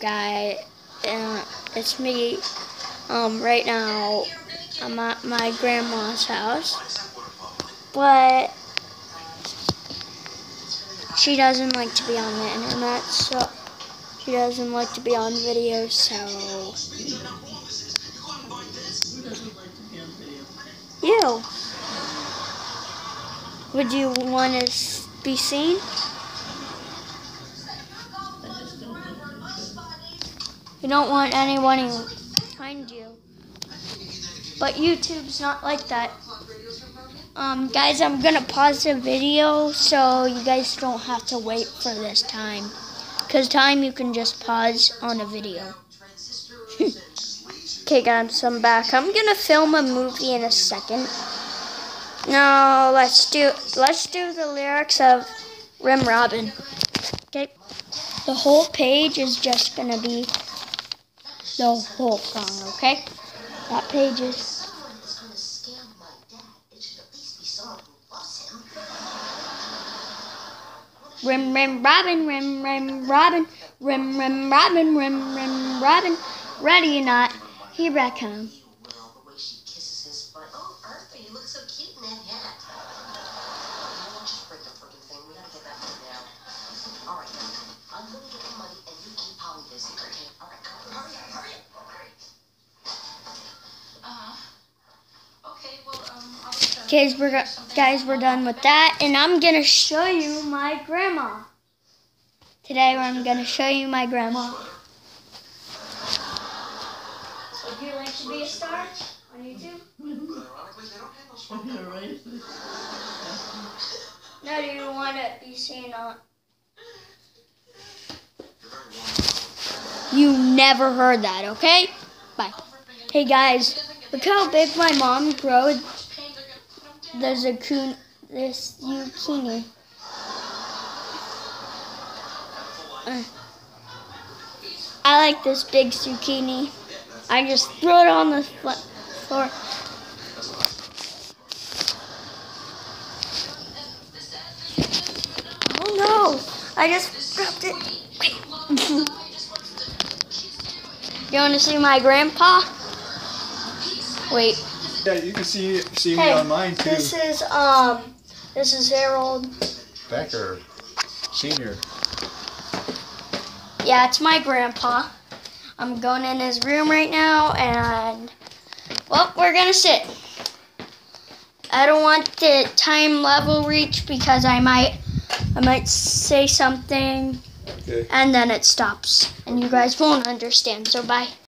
guy? It's me. Um, right now, I'm at my grandma's house, but she doesn't like to be on the internet, so she doesn't like to be on videos, so you. Would you want to be seen? You don't want anyone behind you. But YouTube's not like that. Um, guys, I'm gonna pause the video so you guys don't have to wait for this time. Cause time you can just pause on a video. okay, guys, I'm back. I'm gonna film a movie in a second. No, let's do let's do the lyrics of Rim Robin. Okay, the whole page is just gonna be the whole song. Okay, that page is. Rim, rim, robin, rim, rim, robin, rim, rim, robin, rim, rim, robin. Ready or not, here I come. Guys, we're guys, we're done with that, and I'm gonna show you my grandma. Today, I'm gonna show you my grandma. Would you like to be a star on YouTube? Ironically, they don't have those phone No, do you want to be seen on? You never heard that, okay? Bye. Hey guys, look how big my mom grew. There's a coon, this zucchini. Uh, I like this big zucchini. I just threw it on the floor. Oh no! I just dropped it. you want to see my grandpa? Wait. Yeah, you can see see me Hey, on mine too. this is um, this is Harold. Becker, senior. Yeah, it's my grandpa. I'm going in his room right now, and well, we're gonna sit. I don't want the time level reach because I might, I might say something, Okay. and then it stops, and you guys won't understand. So bye.